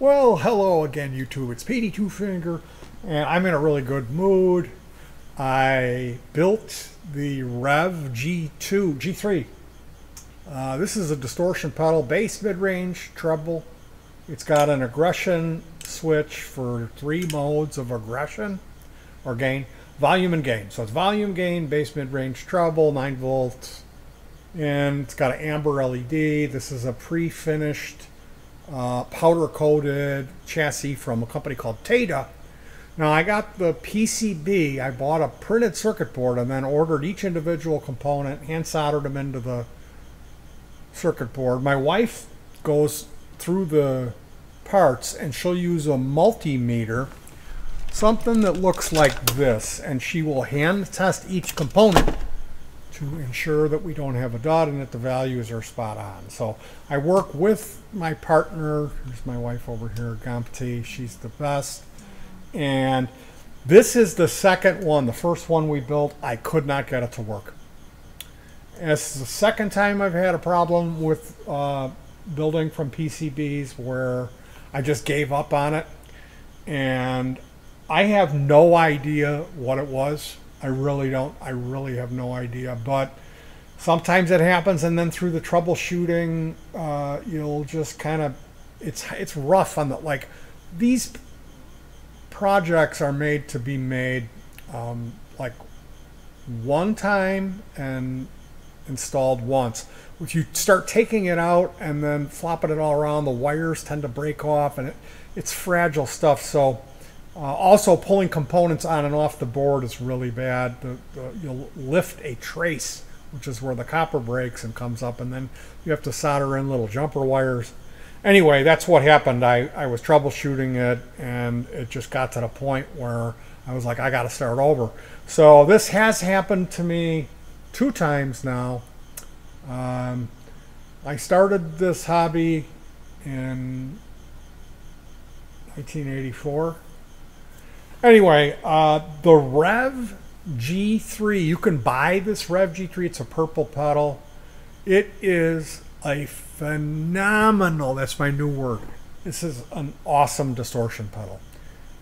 Well, hello again, YouTube. It's Petey Two Finger, and I'm in a really good mood. I built the Revv G2, G3. Uh, this is a distortion pedal, bass, mid-range, treble. It's got an aggression switch for three modes of aggression or gain, volume and gain. So it's volume, gain, bass, mid-range, treble, 9 volts, and it's got an amber LED. This is a pre-finished uh, powder coated chassis from a company called Tayda. Now I got the PCB, I bought a printed circuit board and then ordered each individual component, hand soldered them into the circuit board. My wife goes through the parts and she'll use a multimeter, something that looks like this, and she will hand test each component to ensure that we don't have a dot and that the values are spot on. So I work with my partner, here's my wife over here, Gampti, she's the best. And this is the second one. The first one we built, I could not get it to work. This is the second time I've had a problem with uh, building from PCBs where I just gave up on it. And I have no idea what it was. I really don't. I really have no idea. But sometimes it happens, and then through the troubleshooting, uh, you'll just kind of it's it's rough on the like these projects are made to be made um, like one time and installed once. If you start taking it out and then flopping it all around, the wires tend to break off, and it, it's fragile stuff. So uh, also, pulling components on and off the board is really bad. The, the, you'll lift a trace, which is where the copper breaks and comes up, and then you have to solder in little jumper wires. Anyway, that's what happened. I, I was troubleshooting it, and it just got to the point where I was like, I got to start over. So this has happened to me two times now. Um, I started this hobby in 1984 Anyway, uh, the Revv G3, you can buy this Revv G3. It's a purple pedal. It is a phenomenal, that's my new word. This is an awesome distortion pedal.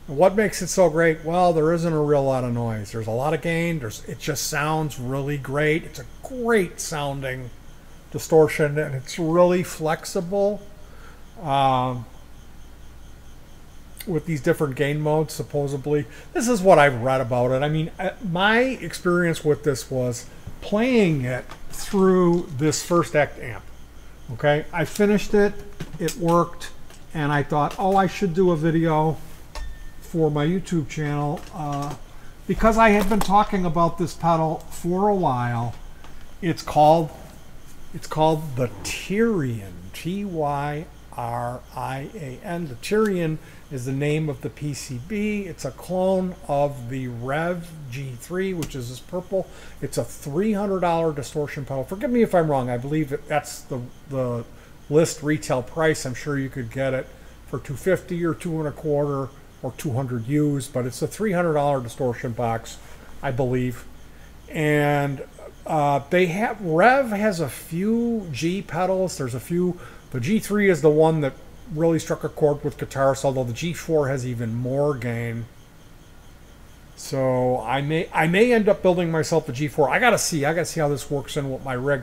what makes it so great? Well, there isn't a real lot of noise. There's a lot of gain. There's, it just sounds really great. It's a great sounding distortion and it's really flexible. Um, with these different gain modes, supposedly. This is what I've read about it. I mean, uh, my experience with this was playing it through this first act amp. Okay, I finished it, it worked, and I thought, oh, I should do a video for my YouTube channel uh, because I had been talking about this pedal for a while. It's called it's called the Tyrian, T Y R I A N. The Tyrian is the name of the PCB. It's a clone of the Revv G3, which is this purple. It's a $300 distortion pedal. Forgive me if I'm wrong. I believe that that's the, the list retail price. I'm sure you could get it for 250 or two and a quarter or 200 used, but it's a $300 distortion box, I believe. And uh, they have Revv has a few G pedals. There's a few. The G3 is the one that really struck a chord with guitars, although the G4 has even more gain. So I may I may end up building myself a G4. I gotta see. I gotta see how this works in with my rig.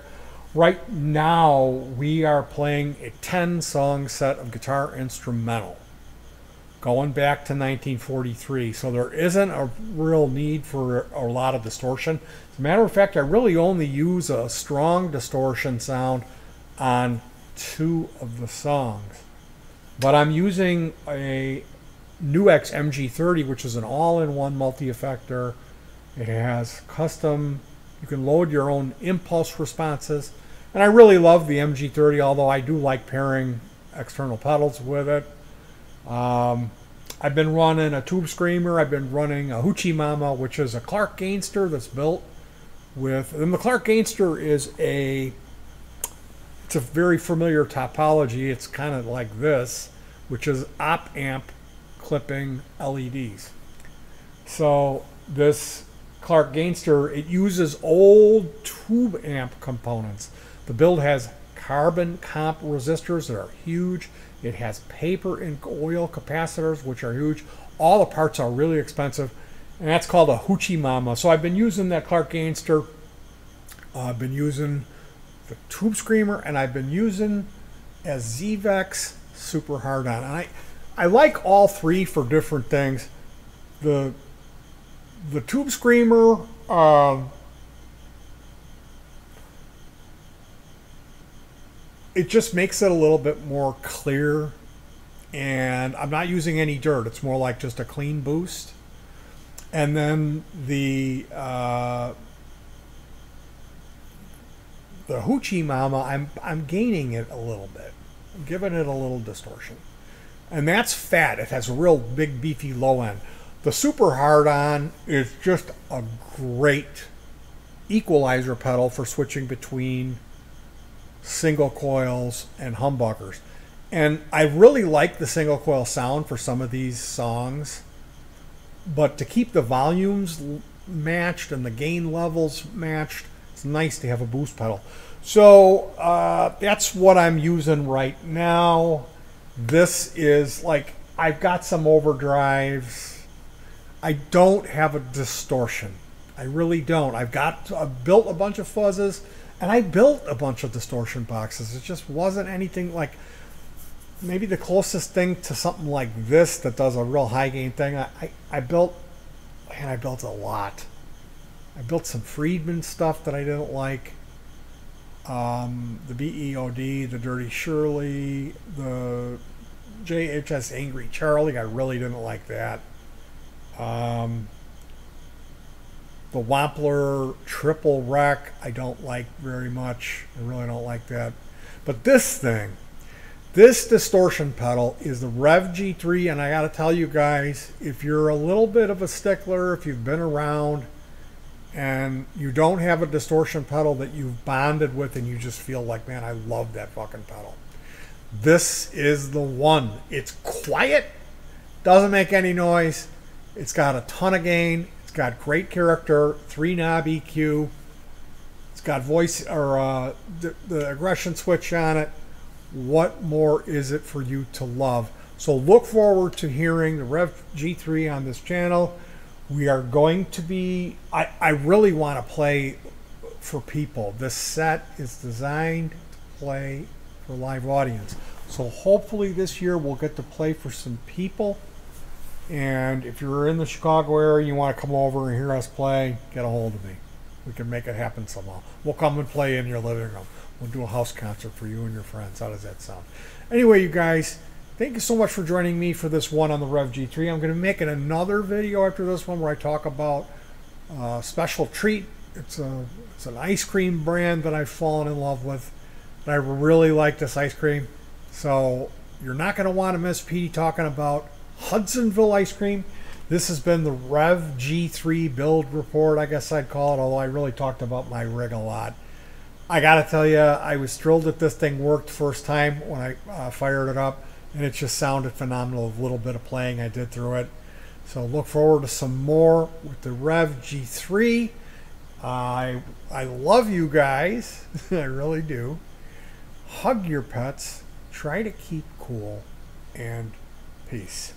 Right now we are playing a 10 song set of guitar instrumental. Going back to 1943. So there isn't a real need for a lot of distortion. As a matter of fact, I really only use a strong distortion sound on two of the songs. But I'm using a NUX MG30, which is an all-in-one multi-effector. It has custom, you can load your own impulse responses. And I really love the MG30, although I do like pairing external pedals with it. Um, I've been running a Tube Screamer. I've been running a Hoochie Mama, which is a Clark Gainster that's built with... And the Clark Gainster is a it's a very familiar topology. It's kind of like this, which is op amp clipping LEDs. So this Clark Gainster, it uses old tube amp components. The build has carbon comp resistors that are huge. It has paper and oil capacitors, which are huge. All the parts are really expensive, and that's called a Hoochie Mama. So I've been using that Clark Gainster. Uh, I've been using the Tube Screamer, and I've been using a Zvex Super Hard On. And I, I like all three for different things. The the Tube Screamer. Uh, it just makes it a little bit more clear and I'm not using any dirt. It's more like just a clean boost. And then the uh, the Hoochie Mama, I'm I'm gaining it a little bit, I'm giving it a little distortion, and that's fat. It has a real big beefy low end. The Super Hard On is just a great equalizer pedal for switching between single coils and humbuckers. And I really like the single coil sound for some of these songs. But to keep the volumes matched and the gain levels matched, it's nice to have a boost pedal. So uh, that's what I'm using right now. This is like, I've got some overdrives. I don't have a distortion. I really don't. I've got I've built a bunch of fuzzes and I built a bunch of distortion boxes. It just wasn't anything like maybe the closest thing to something like this that does a real high gain thing. I, I, I built, and I built a lot. I built some Friedman stuff that I didn't like. Um, the BEOD, the Dirty Shirley, the JHS Angry Charlie. I really didn't like that. Um, the Wampler Triple Wreck, I don't like very much. I really don't like that. But this thing, this distortion pedal is the Revv G3, and I got to tell you guys, if you're a little bit of a stickler, if you've been around and you don't have a distortion pedal that you've bonded with and you just feel like, man, I love that fucking pedal. This is the one. It's quiet, doesn't make any noise, it's got a ton of gain, it's got great character, three knob EQ. It's got voice or uh, the, the aggression switch on it. What more is it for you to love? So look forward to hearing the Revv G3 on this channel. We are going to be, I, I really want to play for people. This set is designed to play for live audience. So hopefully this year we'll get to play for some people. And if you're in the Chicago area, you want to come over and hear us play, get a hold of me. We can make it happen somehow. We'll come and play in your living room. We'll do a house concert for you and your friends. How does that sound? Anyway, you guys, thank you so much for joining me for this one on the Revv G3. I'm going to make another video after this one where I talk about a uh, special treat. It's a it's an ice cream brand that I've fallen in love with. I really like this ice cream. So you're not going to want to miss Petey talking about Hudsonville ice cream. This has been the Revv G3 build report, I guess I'd call it, although I really talked about my rig a lot. I got to tell you, I was thrilled that this thing worked first time when I uh, fired it up, and it just sounded phenomenal. A little bit of playing I did through it. So look forward to some more with the Revv G3. I I love you guys. I really do. Hug your pets. Try to keep cool. And peace.